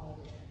all of it.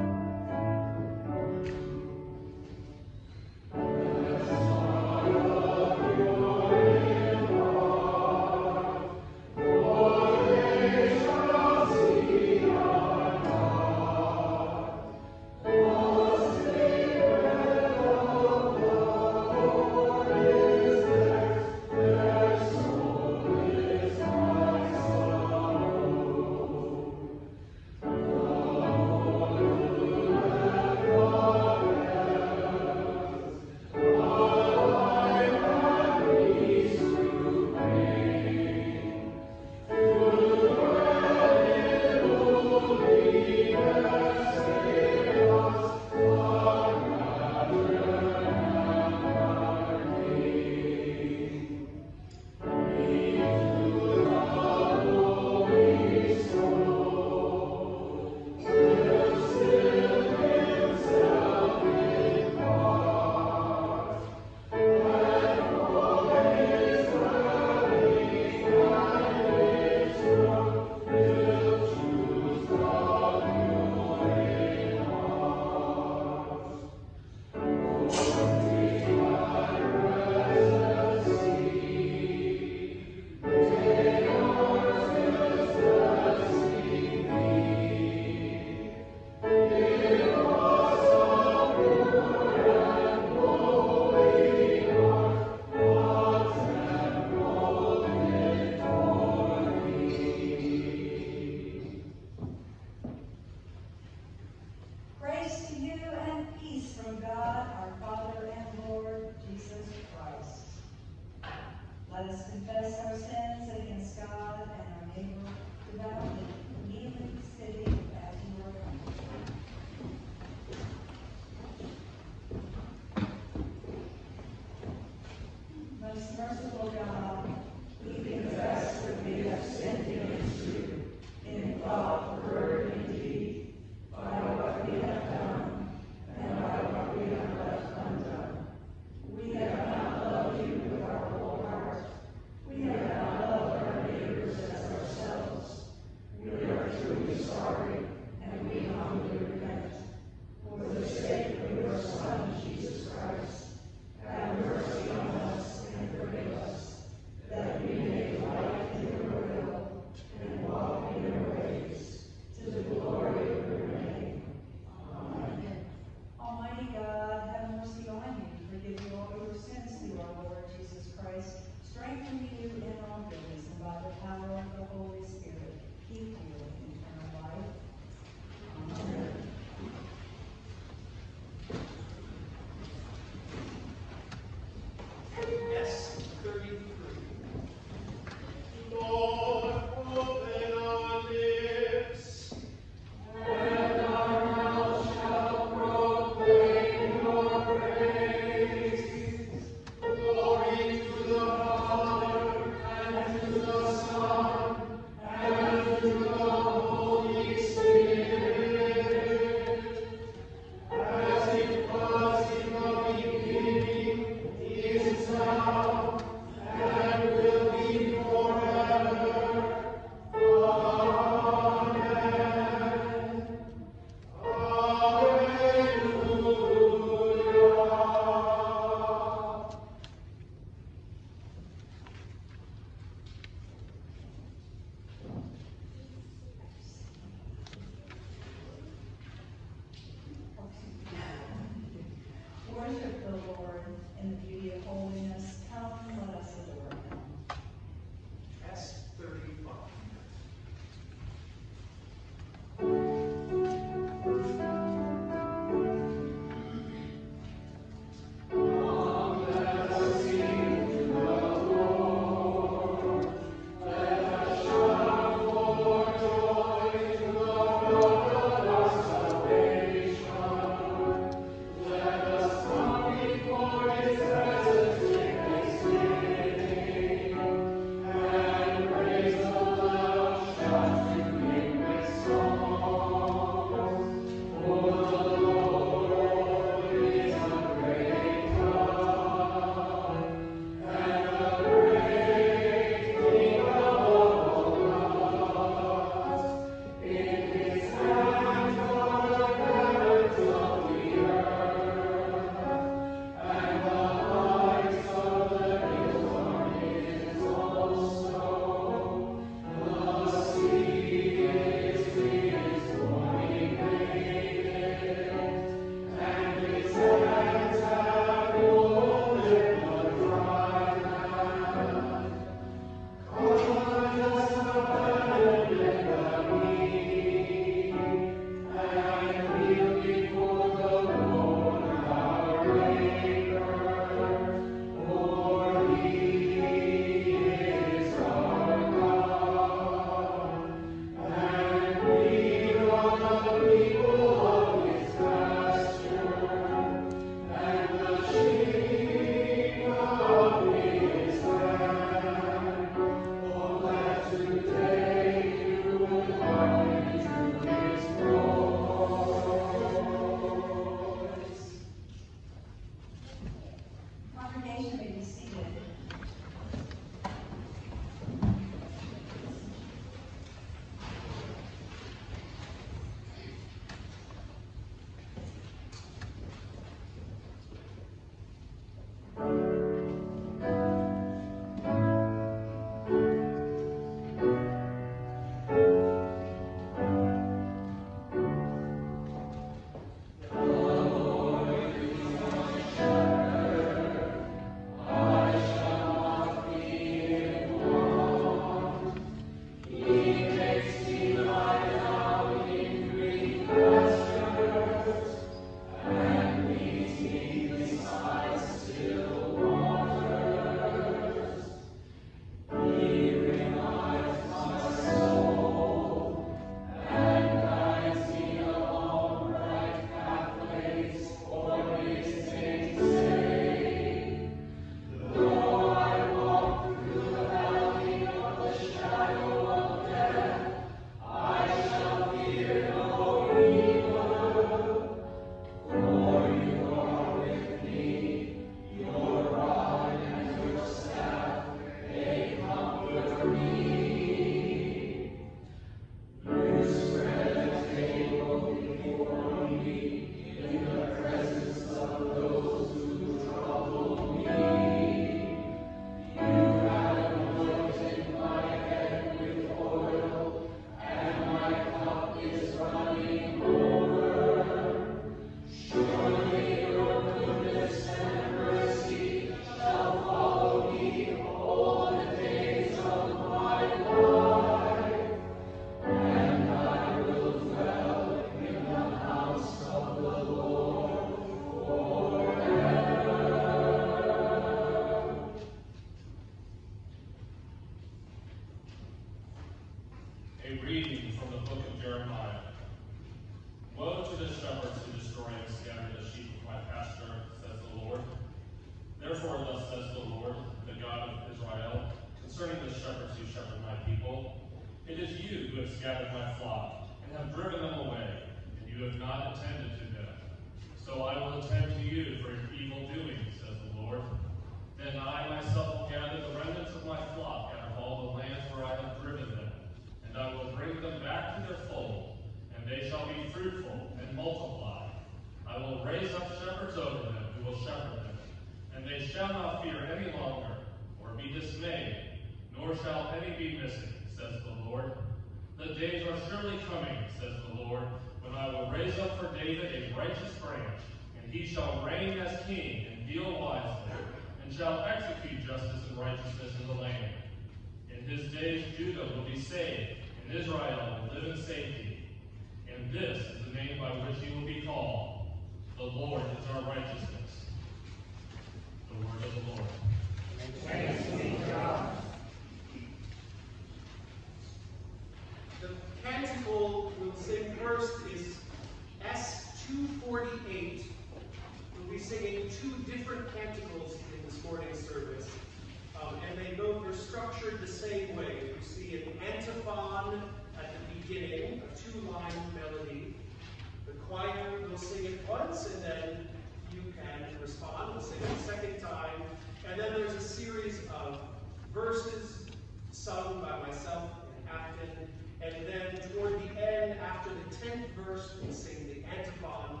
verses, sung by myself and Afton, and then toward the end, after the 10th verse, we sing the antiphon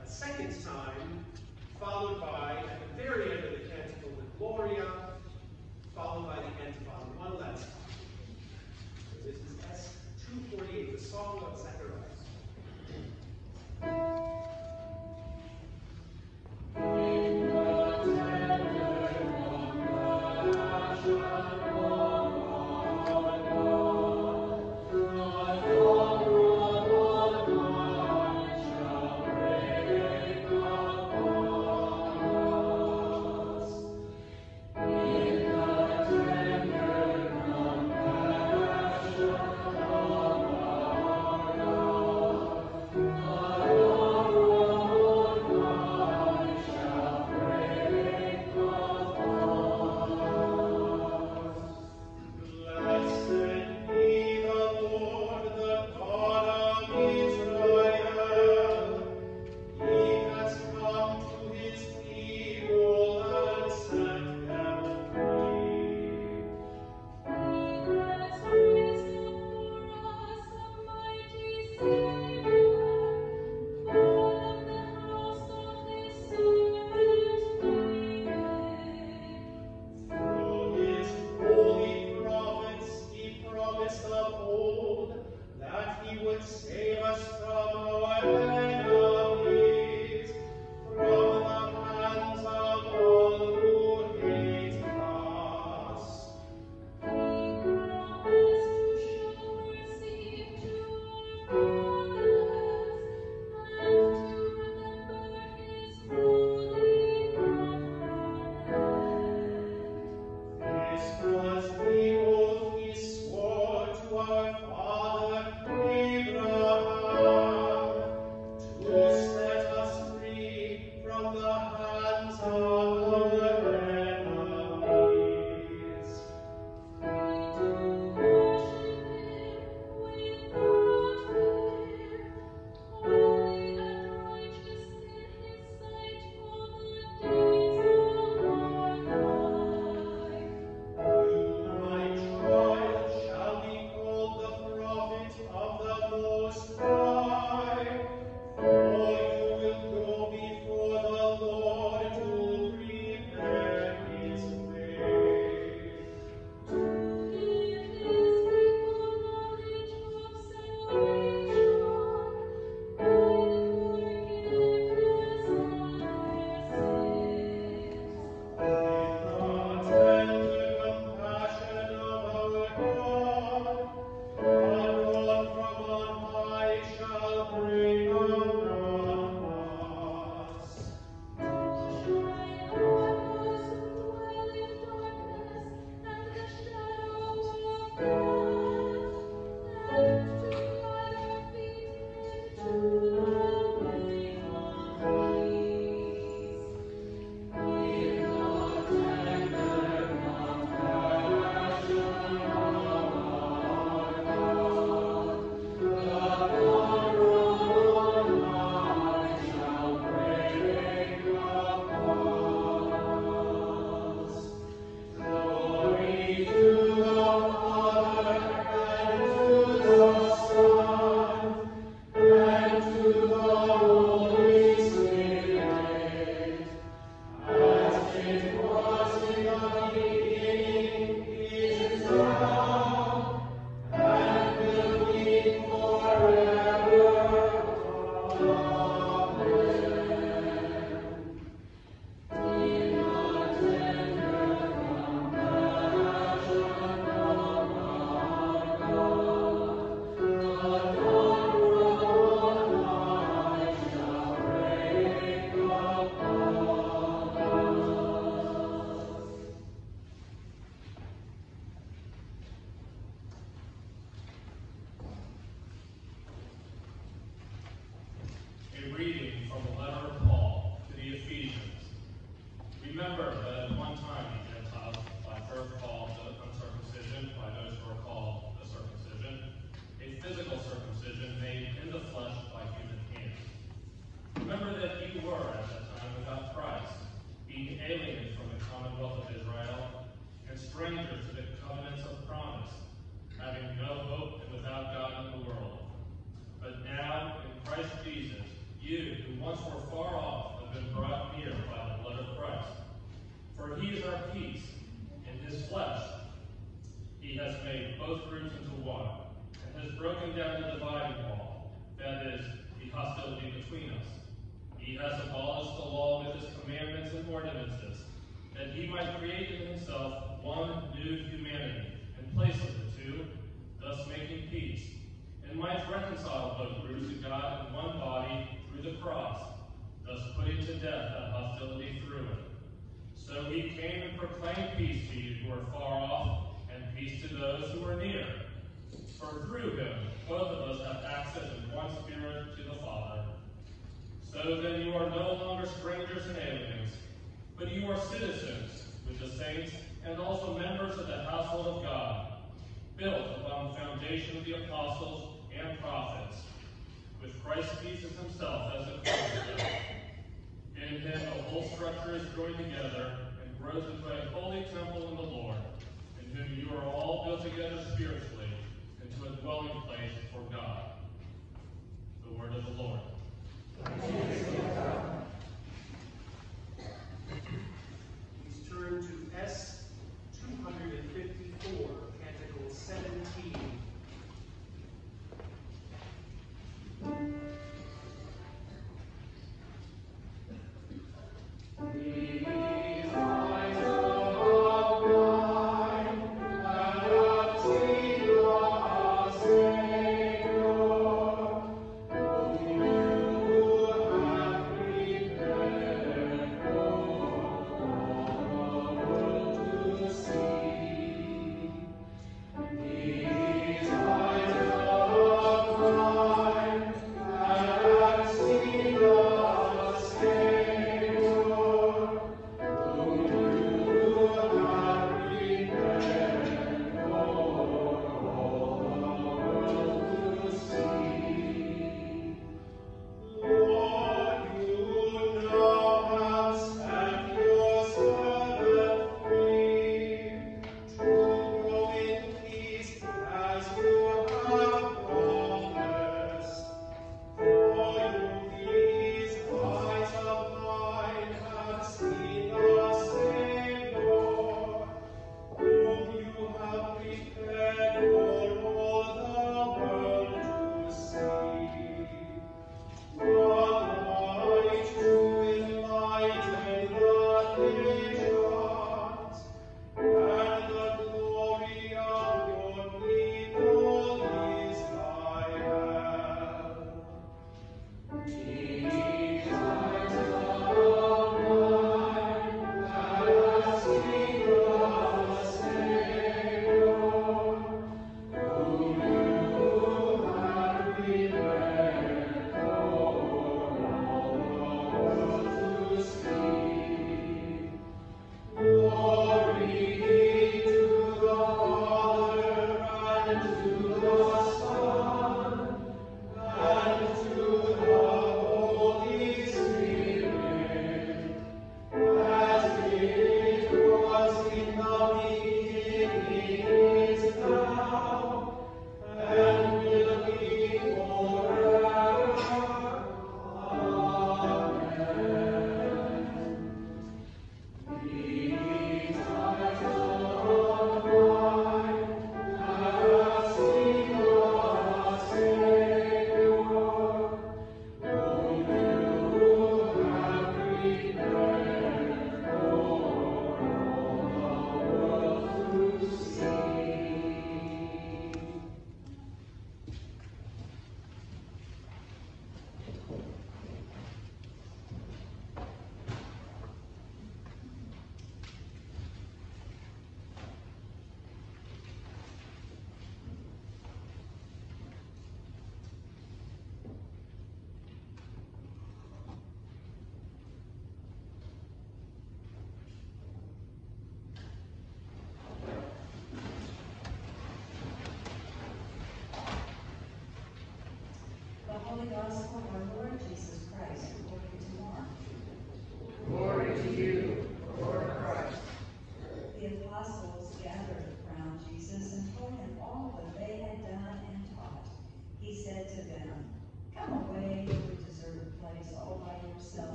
a second time, followed by, at the very end of the canticle, the Gloria, followed by the antiphon one last time. So this is S248, the Song of Sacrifice.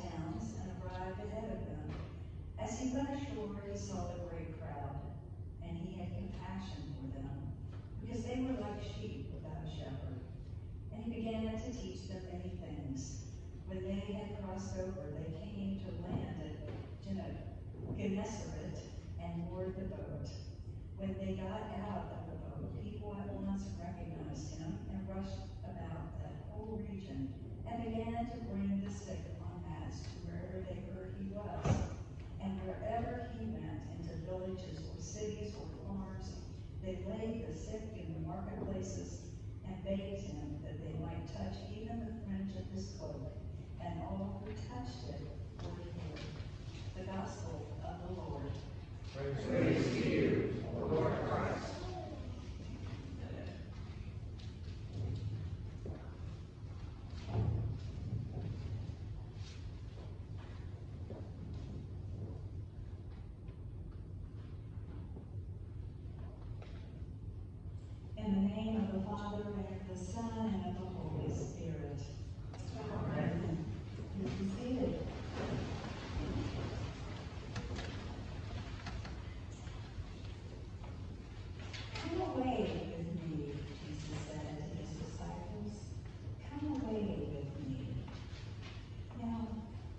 Towns and arrived ahead of them. As he went ashore, he saw the great crowd, and he had compassion for them, because they were like sheep without a shepherd. And he began to teach them many things. When they had crossed over, they came to land at Gennesaret and moored the boat. When they got out of the boat, people at once recognized him and rushed about that whole region and began to bring the sick on mats to wherever they heard he was. And wherever he went, into villages or cities or farms, they laid the sick in the marketplaces and begged him that they might touch even the fringe of his cloak. And all who touched it were healed. The gospel of the Lord. Praise to you, Lord Christ. In the name of the Father, and the Son, and the Holy Spirit. Amen. Please be seated. Come away with me, Jesus said to his disciples. Come away with me. Now,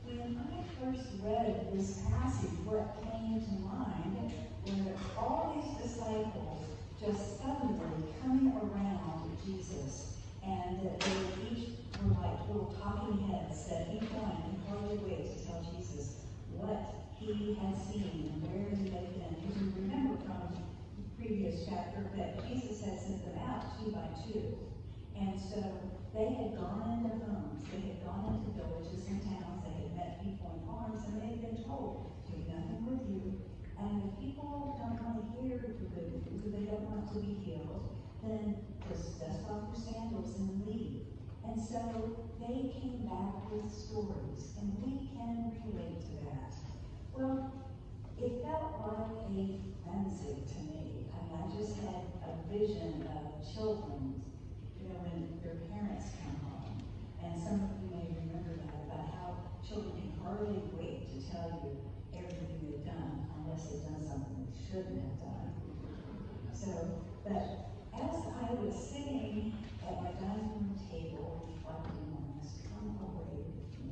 when I first read this passage, what came to mind were all these disciples just suddenly coming around Jesus, and they each were like little talking heads that each one could hardly wait to tell Jesus what he had seen and where he had been. Because you remember from the previous chapter that Jesus had sent them out two by two. And so they had gone into homes, they had gone into villages and towns, they had met people in farms, and they had been told, take nothing with you. And if people don't want to hear the good news, if they don't want to be healed, then just dust off your sandals and leave. And so they came back with stories, and we can relate to that. Well, it felt like a fantasy to me. I mean, I just had a vision of children, you know, when their parents come home. And some of you may remember that, about how children can hardly wait to tell you everything they've done unless they've done something they shouldn't have done. So, but as I was sitting at my dining room table reflecting on this, come away with me.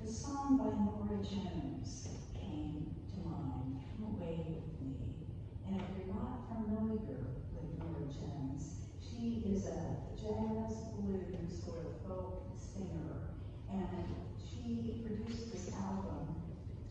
The song by Norah Jones came to mind, Come Away With Me. And if you're not familiar with Norah Jones, she is a jazz, blues, sort of folk singer. And she produced this album,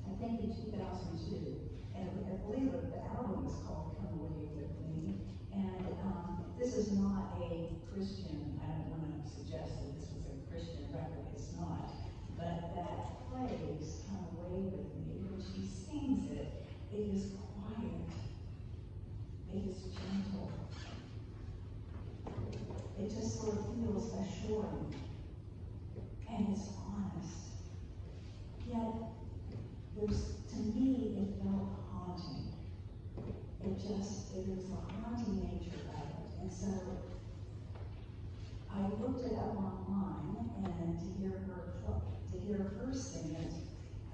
I think in 2002. And I believe the album is called Come Away With Me. And um, this is not a Christian, I don't want to suggest that this was a Christian record, it's not. But that phrase, come away with me, when she sings it, it is quiet. It is gentle. It just sort of feels assuring. And it's honest. Yet, there's, to me, it felt haunting. It just, it was a haunting nature of it. And so, I looked it up online and to hear her to hear her sing it,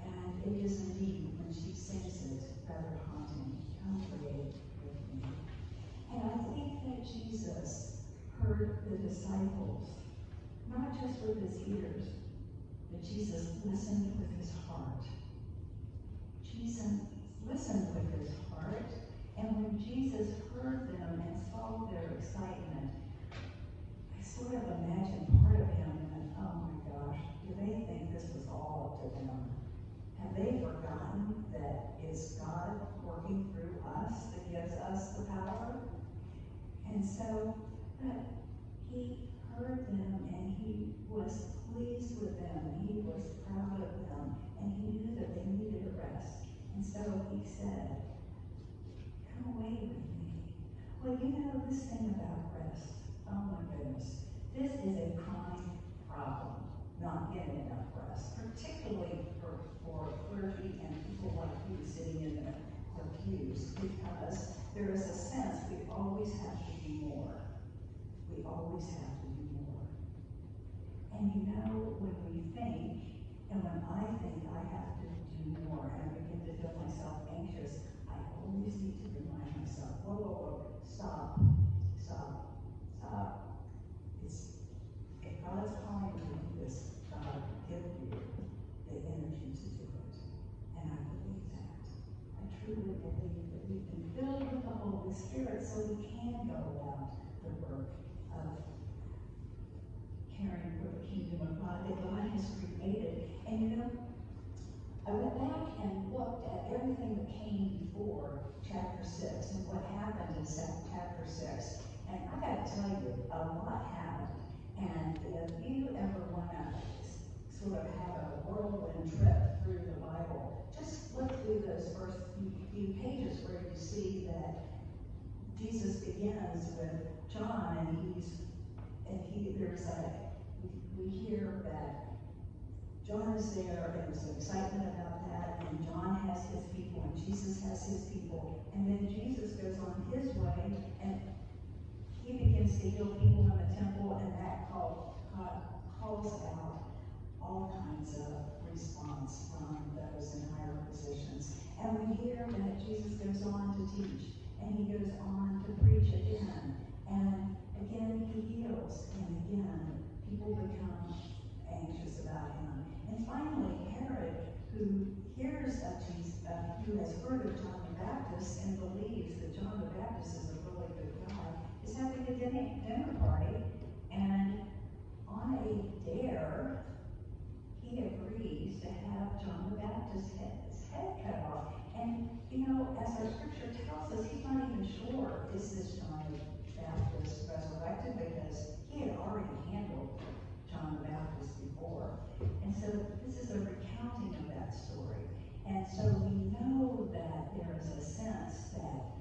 and it is indeed when she sings it rather haunting. Come away with me. And I think that Jesus heard the disciples, not just with his ears, but Jesus listened with his heart. Jesus listened with his heart, and when Jesus heard them and saw their excitement, I sort of imagined part of him went, oh my gosh, do they think this was all up to them? Have they forgotten that it's God working through us that gives us the power? And so, but he heard them and he was pleased with them he was proud of them and he knew that they needed a rest. And And so he said, Come away with me. Well, you know, this thing about rest, oh my goodness, this is a chronic problem, not getting enough rest, particularly for, for clergy and people like you sitting in the, the pews, because there is a sense we always have to do more. We always have to do more. And you know, when we think, and when I think I have to do more, and I begin to feel myself anxious, I always need to remind myself, whoa, whoa, whoa, stop, stop, stop. It's, if God's calling you to do this, God give you the energy to do it. And I believe that. I truly believe that we've been filled with the Holy Spirit so we can go about the work of caring for the kingdom of God that God has created. And you know, I went back and looked at everything that came before chapter six and what happened in chapter six. And I gotta tell you, a lot happened. And if you ever wanna sort of have a whirlwind trip through the Bible, just look through those first few pages where you see that Jesus begins with John and he's, and he, there's a, we hear that John is there, and there's excitement about that, and John has his people, and Jesus has his people, and then Jesus goes on his way, and he begins to heal people in the temple, and that call, uh, calls out all kinds of response from those in higher positions. And we hear that Jesus goes on to teach, and he goes on to preach again, and again he heals, and again people become anxious about him. And finally, Herod, who hears of Jesus, uh, who has heard of John the Baptist and believes that John the Baptist is a really good guy, is having a dinner, party, and on a dare, he agrees to have John the Baptist's head, his head cut off. And, you know, as our scripture tells us, he's not even sure, is this John the Baptist resurrected? Because he had already John the Baptist before. And so this is a recounting of that story. And so we know that there is a sense that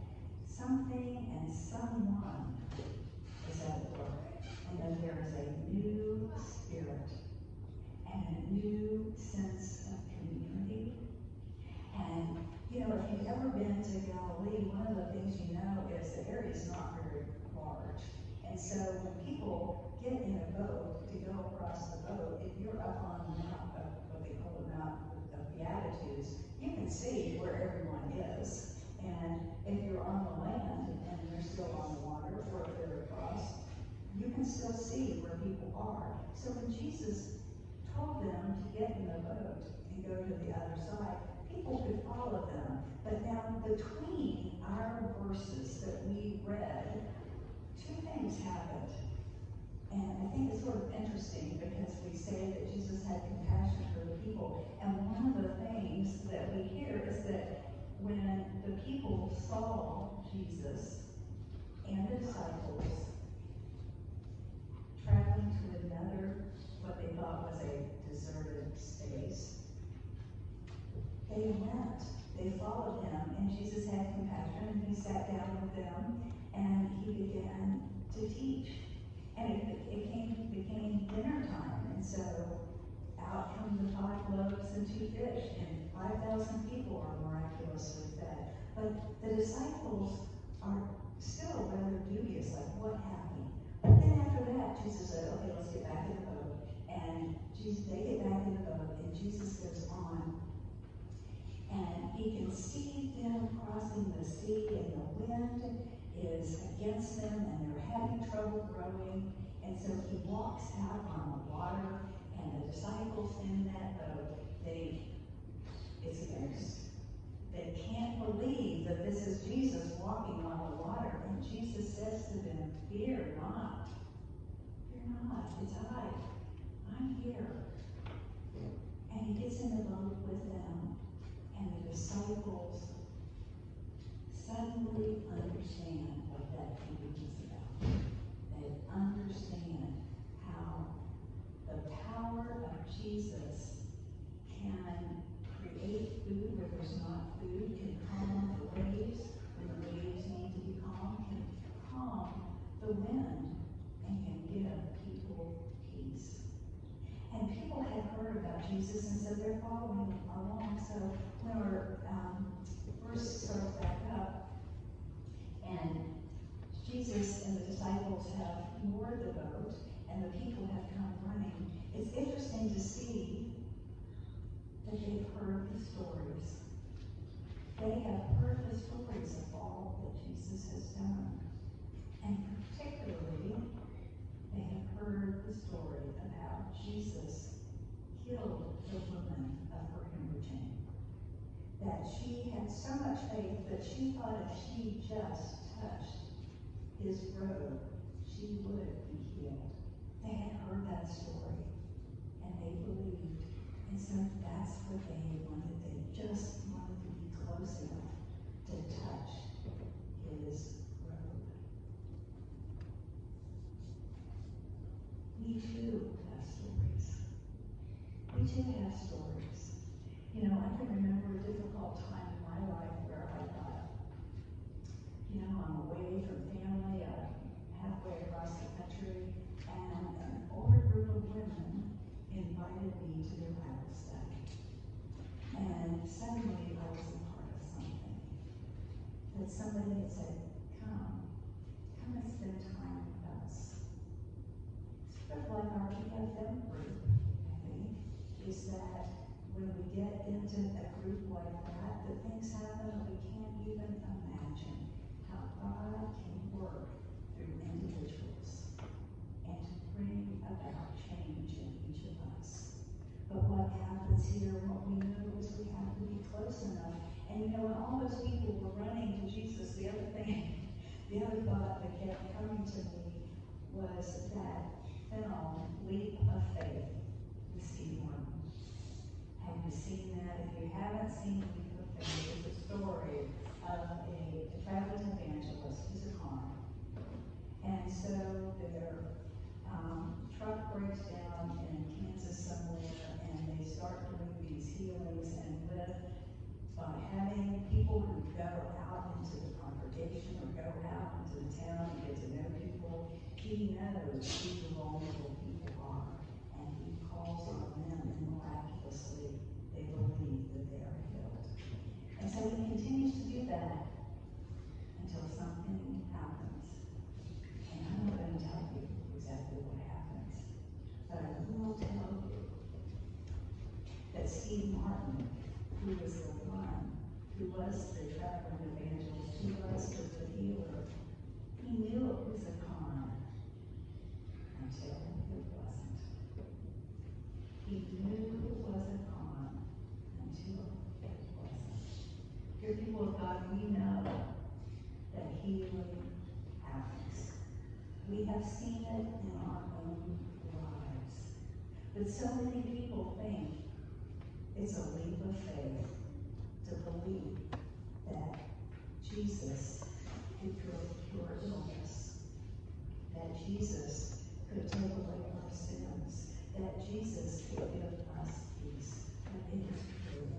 something and someone is at work. And that there is a new spirit and a new sense of community. And, you know, if you've ever been to Galilee, one of the things you know is the area is not very large. And so when people get in a boat if you're up on the mount of what they call the Mount of Beatitudes, you can see where everyone is. And if you're on the land and you're still on the water or if they're across, you can still see where people are. So when Jesus told them to get in the boat and go to the other side, people could follow them. But now between our verses that we read, two things happened. And I think it's sort of interesting because we say that Jesus had compassion for the people. And one of the things that we hear is that when the people saw Jesus and the disciples traveling to another, what they thought was a deserted space, they went. They followed him, and Jesus had compassion, and he sat down with them, and he began to teach. And it, it came, became dinner time, and so out come the five loaves and two fish, and five thousand people are miraculously fed. But the disciples are still rather dubious, like what happened? But then after that, Jesus said, okay, let's get back in the boat. And Jesus, they get back in the boat, and Jesus goes on and he can see them crossing the sea, and the wind is against them, and they're having trouble rowing. And so he walks out on the water, and the disciples in that boat, they, it's ghost. They can't believe that this is Jesus walking on the water, and Jesus says to them, Fear not. Fear not, it's I. I'm here. And he gets in the boat with them, and the disciples suddenly understand what that feeling is about. They understand how the power of Jesus can create food where there's not food, can calm the waves when the waves need to be calm, can calm the wind, and can give people peace. And people had heard about Jesus, and so they're following along. So when our um, verse starts back up, and Jesus and the disciples have moored the boat, and the people have come running. It's interesting to see that they've heard the stories. They have heard the stories of all that Jesus has done. And particularly, they have heard the story how Jesus healed the woman of her hemorrhaging. That she had so much faith that she thought if she just his robe, she would be healed. They had heard that story and they believed. And so that's what they wanted. They just wanted to be close enough to touch his robe. We too have stories. We too have stories. You know, I can remember a difficult time in my life where I thought, you know, I'm away from family, I'm halfway across the country, and an older group of women invited me to their Bible study. And suddenly I was a part of something. That somebody had said, come, come and spend time with us. Sort of like our EFM group, I think, is that when we get into a group like that, the things happen that we can't even imagine how God can work through individuals and bring about change in each of us. But what happens here, what we know is we have to be close enough. And you know, when all those people were running to Jesus, the other thing, the other thought that kept coming to me was that film, Leap of Faith, with Steve Martin. Have you seen that? If you haven't seen Leap of Faith, it's a story of a traveling evangelist who's a con. And so their um, truck breaks down in Kansas somewhere, and they start doing these healings, and with by having people who go out into the congregation or go out into the town and get to know people, he knows who the vulnerable people are, and he calls on them, and miraculously they believe that they are healed. And so he continues to do that until something happens. And I'm not going to tell you exactly what happens, but I will tell you that Steve Martin, who was who was the traveling evangelist, who was the healer, he knew it was a con until it wasn't. He knew it was a con until it wasn't. Dear people of God, we know that healing happens. We have seen it in our own lives. But so many people think it's a leap of faith to believe that Jesus could cure, illness, that Jesus could take away our sins, that Jesus could give us peace. But it is true.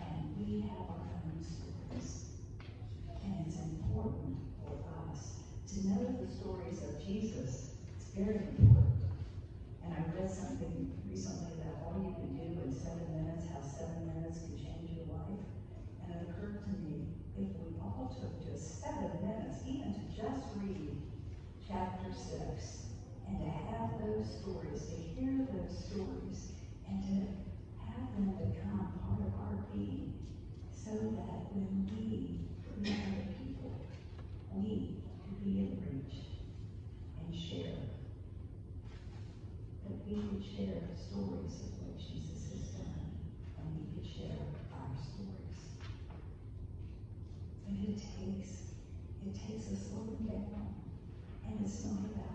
And we have our own stories. And it's important for us to know the stories of Jesus. It's very important. And I read something recently that all you can do in seven minutes, how seven minutes can change your life. And it occurred to me, if we all took just seven minutes, even to just read chapter six, and to have those stories, to hear those stories, and to have them become part of our being, so that when we meet other people, we could be in reach and share that we could share stories of what Jesus has done, and we could share our stories. It takes, it takes us slowing down, and it's not about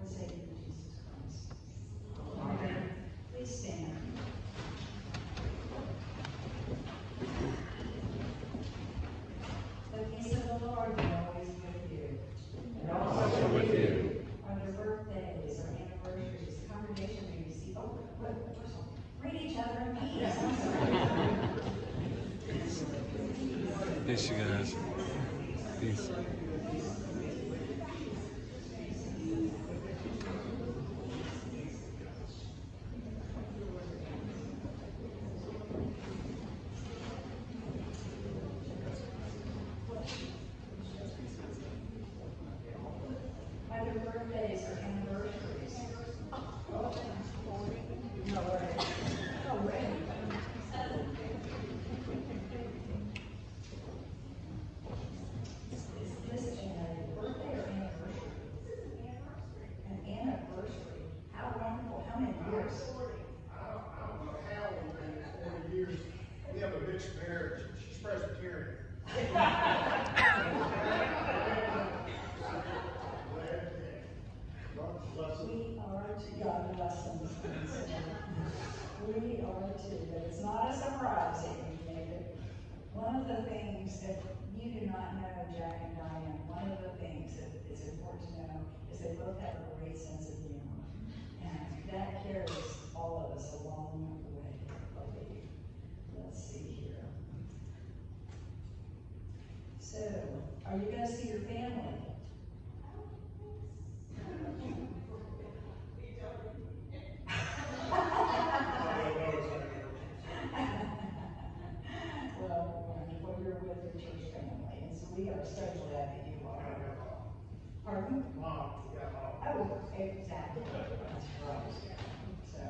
and say, it's important to know is they both have a great sense of humor. And that carries all of us along the way, I believe. Let's see here. So, are you going to see your family? we don't. Oh, exactly. That's right. So,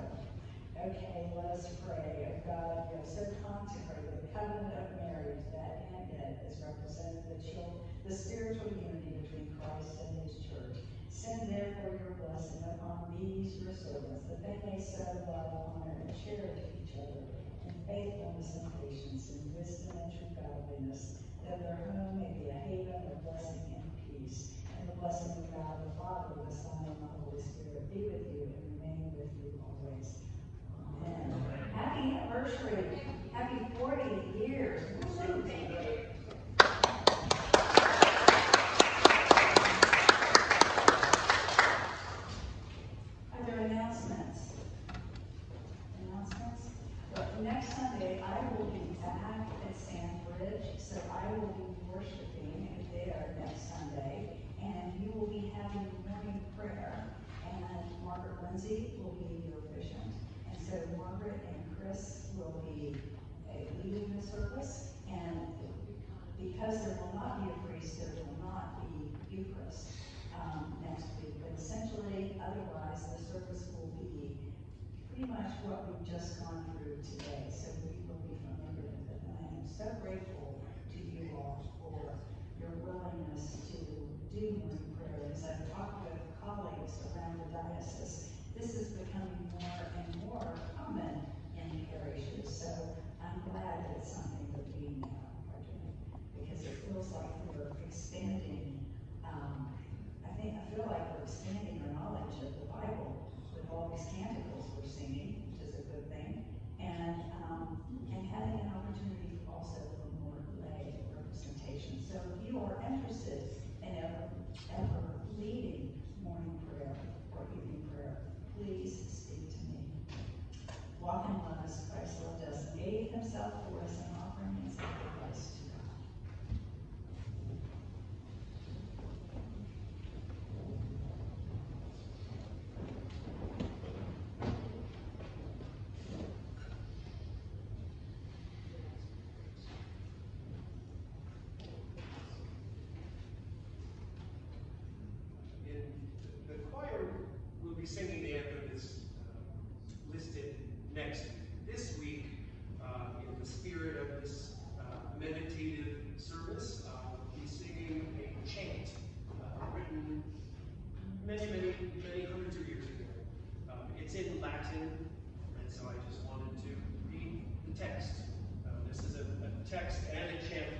okay, let us pray. Oh, God, you have so consecrated the covenant of marriage that and it is represented the, children, the spiritual unity between Christ and his church. Send therefore your blessing upon these your servants, that they may so love, honor, and cherish each other in faithfulness and patience, and wisdom and true godliness, that their home may be a haven of blessing and peace Blessing of God the Father, the Son, and the Holy Spirit be with you and remain with you always. Amen. Happy anniversary. Happy 40 years. many, many, many hundreds of years ago. Um, it's in Latin, and so I just wanted to read the text. Um, this is a, a text and a chant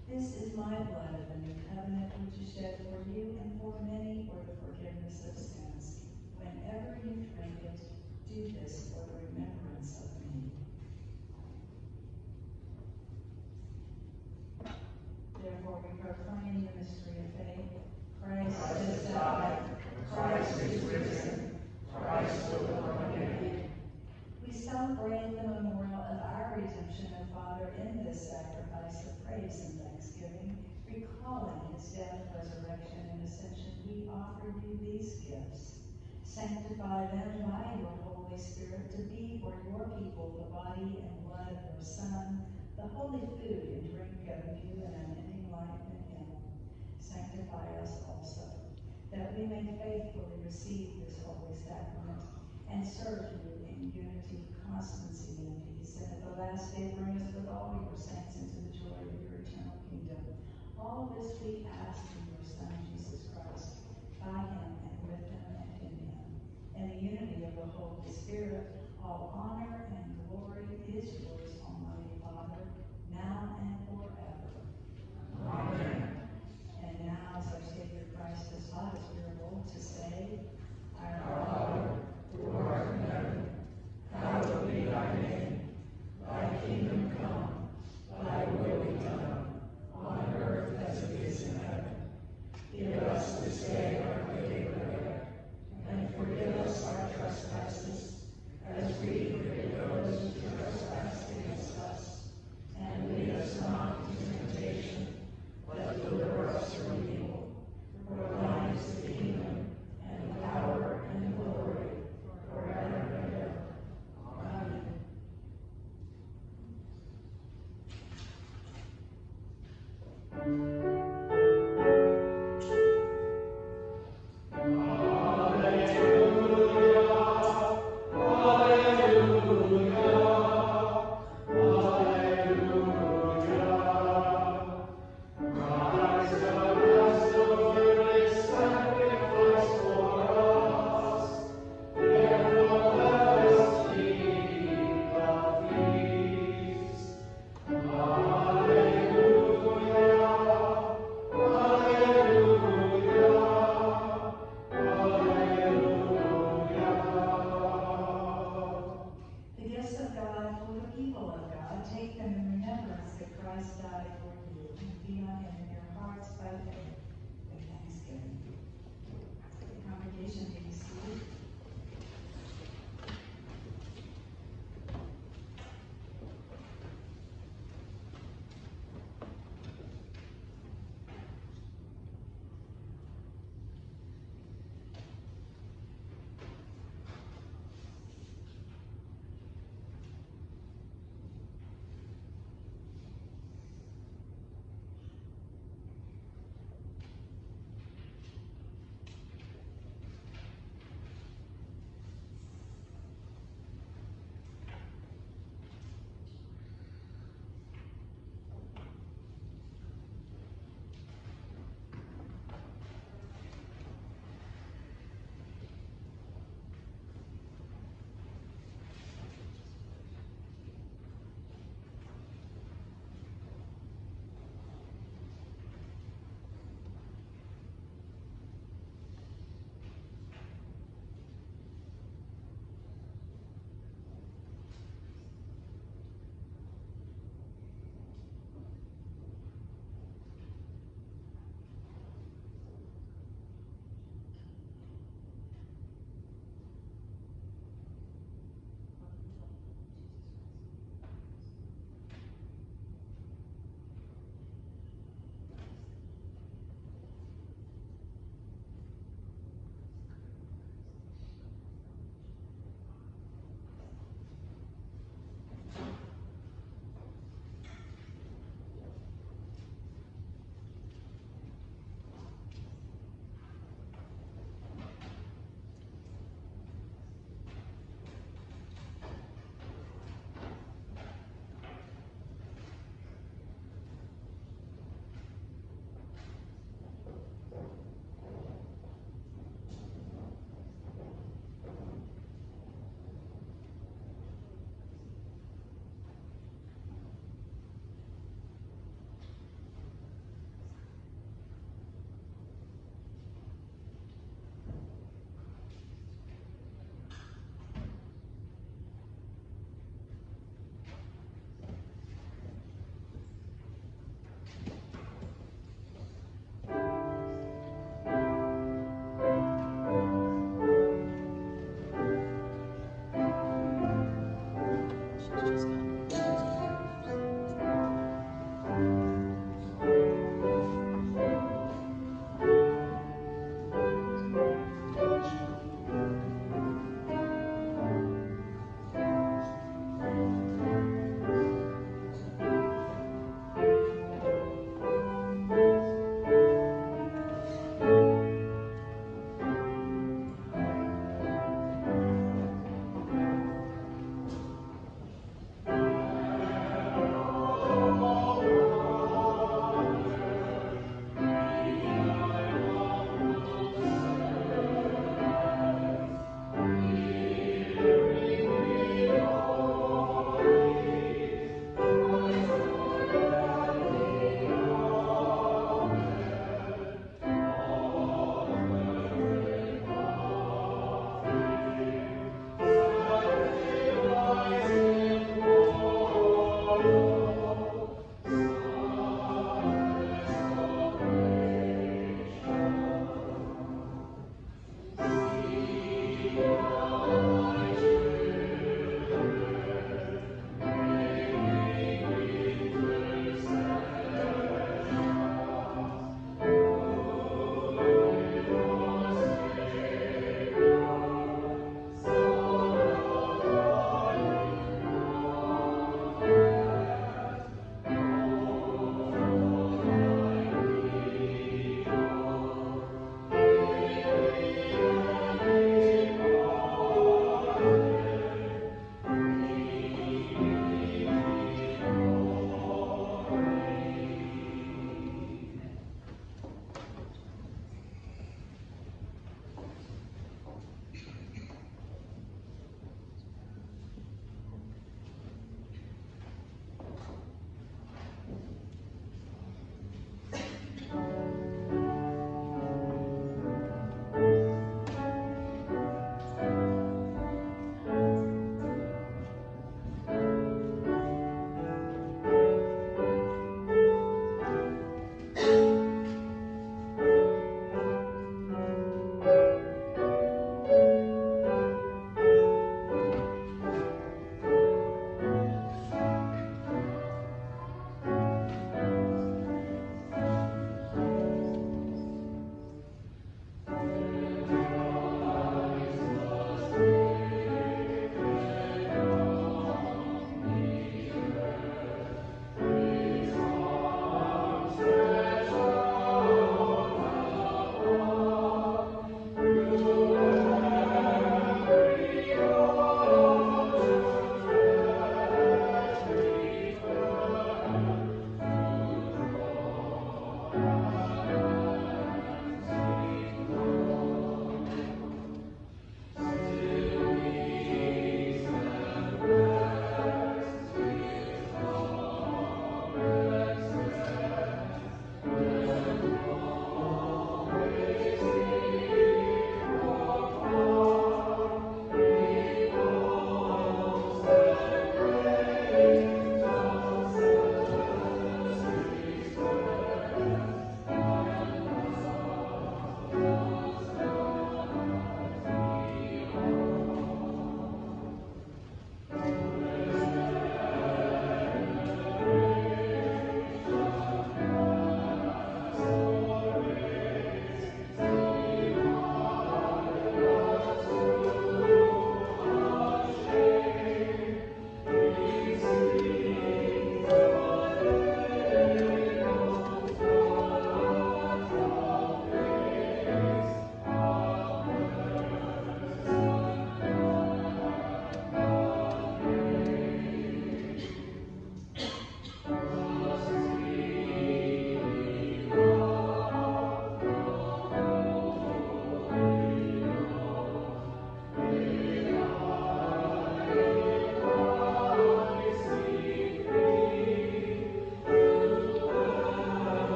This is my blood of the new covenant, which is shed for you and for many for the forgiveness of sins. Whenever you drink it, do this for the remembrance of me. Therefore, we proclaim the mystery of faith. Christ has died. Christ is risen. Christ will come again. We celebrate the memorial of our redemption, O Father, in this sacrifice of praise and thanksgiving, recalling his death, resurrection, and ascension. We offer you these gifts. Sanctify them by your Holy Spirit to be for your people the body and blood of your Son, the holy food and drink of new and unending life in him. Sanctify us also, that we may faithfully receive this holy sacrament and serve you in unity, constancy, and peace. And at the last day, bring us with all your saints into the joy of your eternal kingdom. All this we ask in your Son, Jesus Christ, by him and with him and in him. In the unity of the Holy Spirit, all honor and glory is yours, Almighty Father, now and forever. Amen. And now, as our Savior Christ has taught us, we are bold to say, Our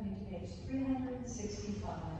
coming to page 365.